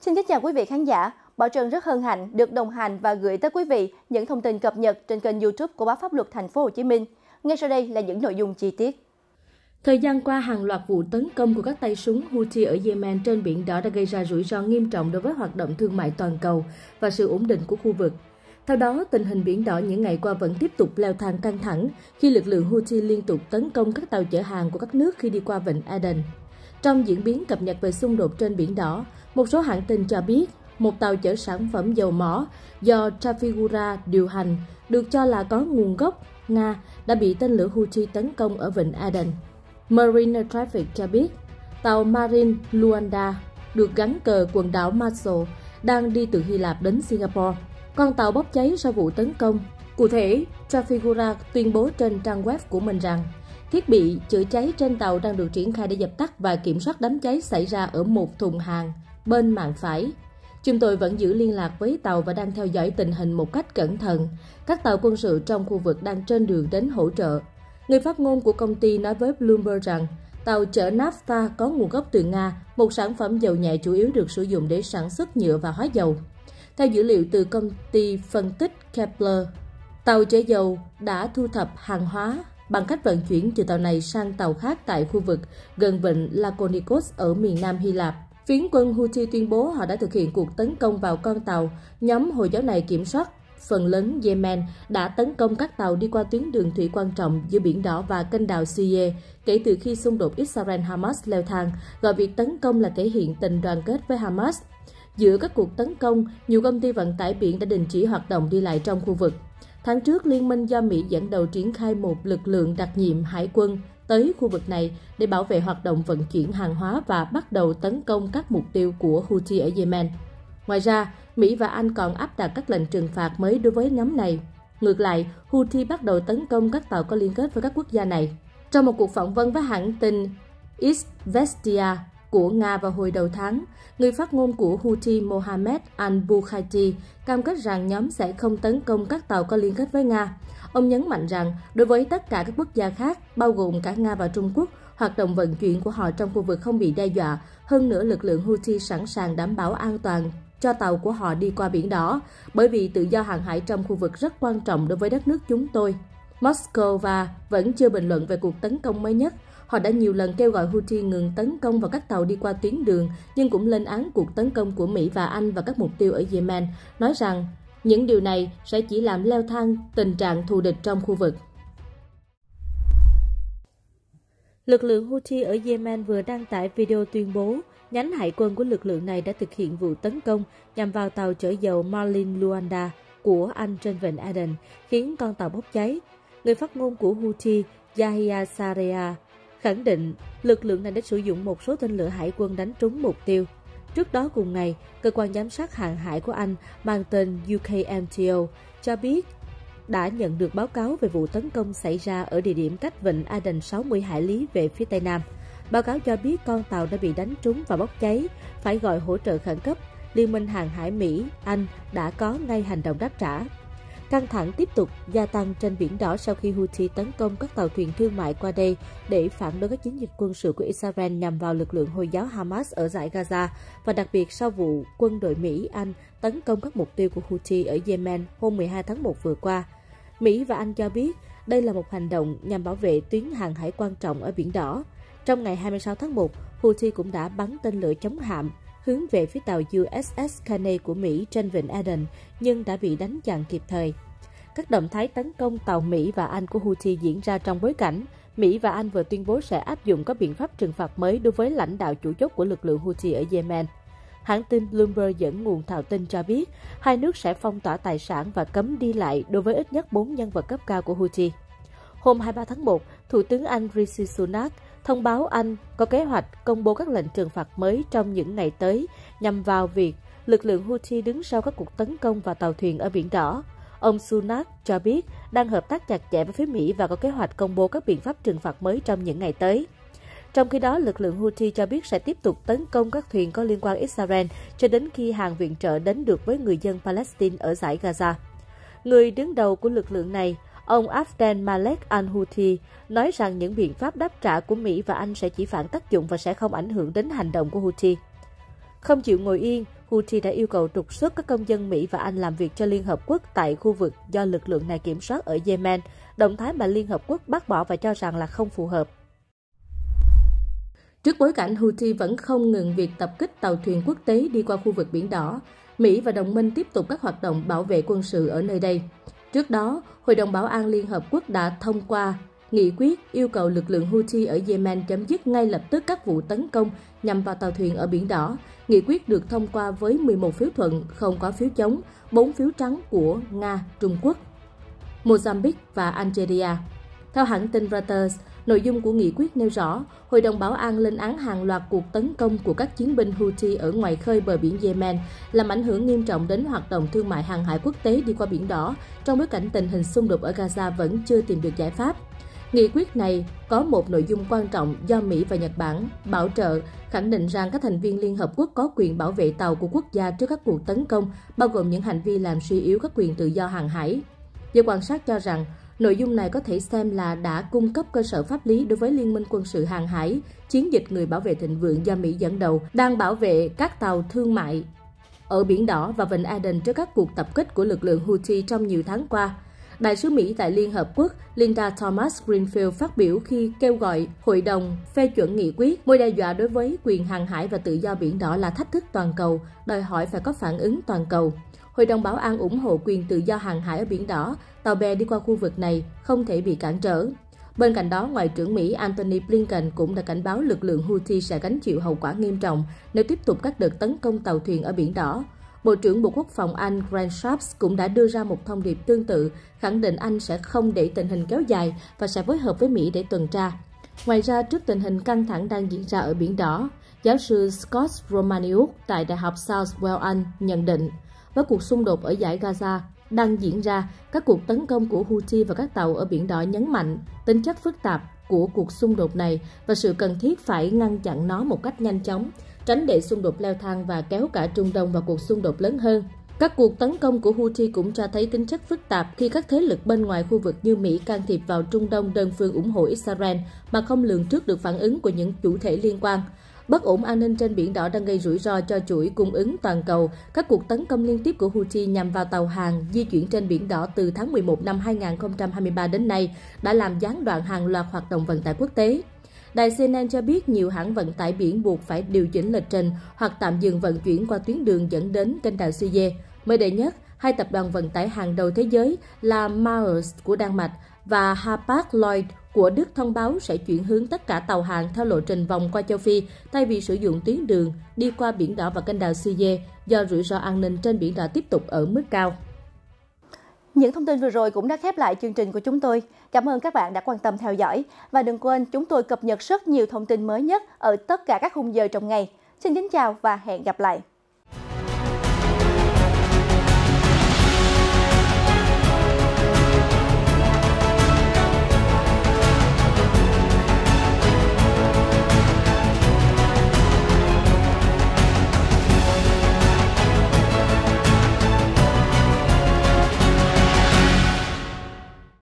Xin kính chào quý vị khán giả. Bảo Trân rất hân hạnh được đồng hành và gửi tới quý vị những thông tin cập nhật trên kênh YouTube của báo Pháp luật Thành phố Hồ Chí Minh. Ngay sau đây là những nội dung chi tiết. Thời gian qua, hàng loạt vụ tấn công của các tay súng Houthi ở Yemen trên Biển Đỏ đã gây ra rủi ro nghiêm trọng đối với hoạt động thương mại toàn cầu và sự ổn định của khu vực. Theo đó, tình hình Biển Đỏ những ngày qua vẫn tiếp tục leo thang căng thẳng khi lực lượng Houthi liên tục tấn công các tàu chở hàng của các nước khi đi qua Vịnh Aden. Trong diễn biến cập nhật về xung đột trên Biển Đỏ, một số hãng tin cho biết một tàu chở sản phẩm dầu mỏ do Trafigura điều hành được cho là có nguồn gốc Nga đã bị tên lửa Houthi tấn công ở Vịnh Aden. Marine Traffic cho biết tàu Marine Luanda được gắn cờ quần đảo Marshall đang đi từ Hy Lạp đến Singapore. Con tàu bốc cháy sau vụ tấn công. Cụ thể, Trafigura tuyên bố trên trang web của mình rằng thiết bị chữa cháy trên tàu đang được triển khai để dập tắt và kiểm soát đám cháy xảy ra ở một thùng hàng bên mạn phải. Chúng tôi vẫn giữ liên lạc với tàu và đang theo dõi tình hình một cách cẩn thận. Các tàu quân sự trong khu vực đang trên đường đến hỗ trợ. Người phát ngôn của công ty nói với Bloomberg rằng tàu chở naphtha có nguồn gốc từ Nga, một sản phẩm dầu nhẹ chủ yếu được sử dụng để sản xuất nhựa và hóa dầu. Theo dữ liệu từ công ty phân tích Kepler, tàu chở dầu đã thu thập hàng hóa bằng cách vận chuyển từ tàu này sang tàu khác tại khu vực gần vịnh Lakonikos ở miền nam Hy Lạp. Phiến quân Houthi tuyên bố họ đã thực hiện cuộc tấn công vào con tàu nhóm Hồi giáo này kiểm soát phần lớn Yemen đã tấn công các tàu đi qua tuyến đường thủy quan trọng giữa Biển Đỏ và kênh đào Suez kể từ khi xung đột Israel-Hamas leo thang, gọi việc tấn công là thể hiện tình đoàn kết với Hamas. Giữa các cuộc tấn công, nhiều công ty vận tải biển đã đình chỉ hoạt động đi lại trong khu vực. Tháng trước, Liên minh do Mỹ dẫn đầu triển khai một lực lượng đặc nhiệm hải quân tới khu vực này để bảo vệ hoạt động vận chuyển hàng hóa và bắt đầu tấn công các mục tiêu của Houthi ở Yemen. Ngoài ra, Mỹ và Anh còn áp đặt các lệnh trừng phạt mới đối với nhóm này. Ngược lại, Houthi bắt đầu tấn công các tàu có liên kết với các quốc gia này. Trong một cuộc phỏng vấn với hãng tin Izvestia của Nga vào hồi đầu tháng, người phát ngôn của Houthi Mohammed al-Bukhaiti cam kết rằng nhóm sẽ không tấn công các tàu có liên kết với Nga. Ông nhấn mạnh rằng, đối với tất cả các quốc gia khác, bao gồm cả Nga và Trung Quốc, hoạt động vận chuyển của họ trong khu vực không bị đe dọa. Hơn nữa, lực lượng Houthi sẵn sàng đảm bảo an toàn cho tàu của họ đi qua Biển Đỏ, bởi vì tự do hàng hải trong khu vực rất quan trọng đối với đất nước chúng tôi. Moscow vẫn chưa bình luận về cuộc tấn công mới nhất. Họ đã nhiều lần kêu gọi Houthi ngừng tấn công vào các tàu đi qua tuyến đường, nhưng cũng lên án cuộc tấn công của Mỹ và Anh và các mục tiêu ở Yemen, nói rằng những điều này sẽ chỉ làm leo thang tình trạng thù địch trong khu vực. Lực lượng Houthi ở Yemen vừa đăng tải video tuyên bố nhánh hải quân của lực lượng này đã thực hiện vụ tấn công nhằm vào tàu chở dầu Marlin Luanda của Anh trên vịnh Aden, khiến con tàu bốc cháy. Người phát ngôn của Houthi Yahya Sarea khẳng định lực lượng này đã sử dụng một số tên lửa hải quân đánh trúng mục tiêu. Trước đó cùng ngày, cơ quan giám sát hàng hải của Anh mang tên UKMTO cho biết đã nhận được báo cáo về vụ tấn công xảy ra ở địa điểm cách vịnh Aden 60 hải lý về phía tây nam. Báo cáo cho biết con tàu đã bị đánh trúng và bốc cháy, phải gọi hỗ trợ khẩn cấp. Liên minh hàng hải Mỹ, Anh đã có ngay hành động đáp trả. Căng thẳng tiếp tục gia tăng trên Biển Đỏ sau khi Houthi tấn công các tàu thuyền thương mại qua đây để phản đối các chiến dịch quân sự của Israel nhằm vào lực lượng Hồi giáo Hamas ở giải Gaza và đặc biệt sau vụ quân đội Mỹ, Anh tấn công các mục tiêu của Houthi ở Yemen hôm 12 tháng 1 vừa qua. Mỹ và Anh cho biết đây là một hành động nhằm bảo vệ tuyến hàng hải quan trọng ở Biển Đỏ. Trong ngày 26 tháng 1, Houthi cũng đã bắn tên lửa chống hạm hướng về phía tàu USS Carney của Mỹ trên vịnh Aden nhưng đã bị đánh chặn kịp thời. Các động thái tấn công tàu Mỹ và Anh của Houthi diễn ra trong bối cảnh Mỹ và Anh vừa tuyên bố sẽ áp dụng các biện pháp trừng phạt mới đối với lãnh đạo chủ chốt của lực lượng Houthi ở Yemen. Hãng tin Bloomberg dẫn nguồn thạo tin cho biết hai nước sẽ phong tỏa tài sản và cấm đi lại đối với ít nhất 4 nhân vật cấp cao của Houthi. Hôm 23 tháng 1, Thủ tướng Anh Rishi Sunak thông báo Anh có kế hoạch công bố các lệnh trừng phạt mới trong những ngày tới nhằm vào việc lực lượng Houthi đứng sau các cuộc tấn công vào tàu thuyền ở Biển Đỏ. Ông Sunak cho biết đang hợp tác chặt chẽ với phía Mỹ và có kế hoạch công bố các biện pháp trừng phạt mới trong những ngày tới. Trong khi đó, lực lượng Houthi cho biết sẽ tiếp tục tấn công các thuyền có liên quan Israel cho đến khi hàng viện trợ đến được với người dân Palestine ở giải Gaza. Người đứng đầu của lực lượng này, Ông Afdan Malek al-Houthi nói rằng những biện pháp đáp trả của Mỹ và Anh sẽ chỉ phản tác dụng và sẽ không ảnh hưởng đến hành động của Houthi. Không chịu ngồi yên, Houthi đã yêu cầu trục xuất các công dân Mỹ và Anh làm việc cho Liên Hợp Quốc tại khu vực do lực lượng này kiểm soát ở Yemen, động thái mà Liên Hợp Quốc bác bỏ và cho rằng là không phù hợp. Trước bối cảnh Houthi vẫn không ngừng việc tập kích tàu thuyền quốc tế đi qua khu vực Biển Đỏ, Mỹ và đồng minh tiếp tục các hoạt động bảo vệ quân sự ở nơi đây. Trước đó, Hội đồng Bảo an Liên Hợp Quốc đã thông qua nghị quyết yêu cầu lực lượng Houthi ở Yemen chấm dứt ngay lập tức các vụ tấn công nhằm vào tàu thuyền ở Biển Đỏ. Nghị quyết được thông qua với 11 phiếu thuận, không có phiếu chống, 4 phiếu trắng của Nga, Trung Quốc, Mozambique và Algeria. Theo hãng tin Reuters, Nội dung của nghị quyết nêu rõ, Hội đồng Bảo an lên án hàng loạt cuộc tấn công của các chiến binh Houthi ở ngoài khơi bờ biển Yemen, làm ảnh hưởng nghiêm trọng đến hoạt động thương mại hàng hải quốc tế đi qua Biển Đỏ, trong bối cảnh tình hình xung đột ở Gaza vẫn chưa tìm được giải pháp. Nghị quyết này có một nội dung quan trọng do Mỹ và Nhật Bản bảo trợ, khẳng định rằng các thành viên Liên Hợp Quốc có quyền bảo vệ tàu của quốc gia trước các cuộc tấn công, bao gồm những hành vi làm suy yếu các quyền tự do hàng hải. Giới quan sát cho rằng, Nội dung này có thể xem là đã cung cấp cơ sở pháp lý đối với Liên minh quân sự hàng hải, chiến dịch người bảo vệ thịnh vượng do Mỹ dẫn đầu, đang bảo vệ các tàu thương mại ở Biển Đỏ và Vịnh Aden trước các cuộc tập kích của lực lượng Houthi trong nhiều tháng qua. Đại sứ Mỹ tại Liên Hợp Quốc Linda Thomas Greenfield phát biểu khi kêu gọi Hội đồng phê chuẩn nghị quyết mối đe dọa đối với quyền hàng hải và tự do biển đỏ là thách thức toàn cầu, đòi hỏi phải có phản ứng toàn cầu. Hội đồng Bảo an ủng hộ quyền tự do hàng hải ở Biển Đỏ, tàu bè đi qua khu vực này không thể bị cản trở. Bên cạnh đó, Ngoại trưởng Mỹ Antony Blinken cũng đã cảnh báo lực lượng Houthi sẽ gánh chịu hậu quả nghiêm trọng nếu tiếp tục các đợt tấn công tàu thuyền ở Biển Đỏ. Bộ trưởng Bộ Quốc phòng Anh Grant Shapps cũng đã đưa ra một thông điệp tương tự, khẳng định Anh sẽ không để tình hình kéo dài và sẽ phối hợp với Mỹ để tuần tra. Ngoài ra, trước tình hình căng thẳng đang diễn ra ở Biển Đỏ, giáo sư Scott Romaniuk tại Đại học South Wales Anh nhận định, với cuộc xung đột ở giải Gaza đang diễn ra, các cuộc tấn công của Houthi và các tàu ở Biển Đỏ nhấn mạnh tính chất phức tạp của cuộc xung đột này và sự cần thiết phải ngăn chặn nó một cách nhanh chóng, tránh để xung đột leo thang và kéo cả Trung Đông vào cuộc xung đột lớn hơn. Các cuộc tấn công của Houthi cũng cho thấy tính chất phức tạp khi các thế lực bên ngoài khu vực như Mỹ can thiệp vào Trung Đông đơn phương ủng hộ Israel mà không lường trước được phản ứng của những chủ thể liên quan. Bất ổn an ninh trên Biển Đỏ đang gây rủi ro cho chuỗi cung ứng toàn cầu. Các cuộc tấn công liên tiếp của Houthi nhằm vào tàu hàng di chuyển trên Biển Đỏ từ tháng 11 năm 2023 đến nay đã làm gián đoạn hàng loạt hoạt động vận tải quốc tế. Đài CNN cho biết nhiều hãng vận tải biển buộc phải điều chỉnh lịch trình hoặc tạm dừng vận chuyển qua tuyến đường dẫn đến kênh đào Suez. Mới đây nhất, hai tập đoàn vận tải hàng đầu thế giới là Maersk của Đan Mạch và Hapag-Lloyd của Đức thông báo sẽ chuyển hướng tất cả tàu hàng theo lộ trình vòng qua châu Phi thay vì sử dụng tuyến đường đi qua Biển Đỏ và kênh đào Suez do rủi ro an ninh trên Biển Đỏ tiếp tục ở mức cao. Những thông tin vừa rồi cũng đã khép lại chương trình của chúng tôi. Cảm ơn các bạn đã quan tâm theo dõi và đừng quên chúng tôi cập nhật rất nhiều thông tin mới nhất ở tất cả các khung giờ trong ngày. Xin kính chào và hẹn gặp lại.